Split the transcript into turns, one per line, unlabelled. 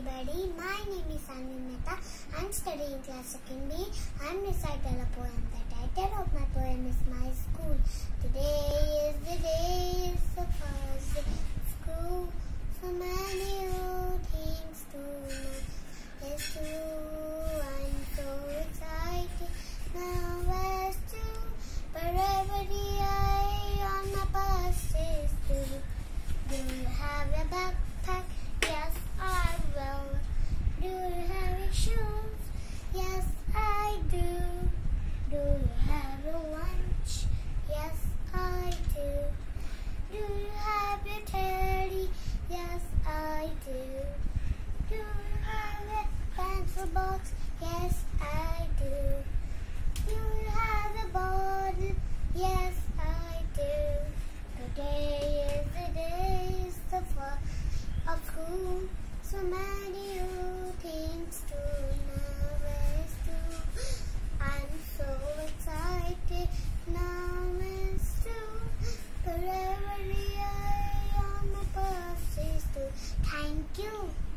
everybody. My name is Saanvi Mehta. I'm studying class 2nd B. I'm reciting a poem that I a box? Yes, I do. You have a bottle? Yes, I do. Today is the day, it's the first of school. So many things to know. nervous do. I'm so excited now. It's true. But every day on the bus is too. Thank you.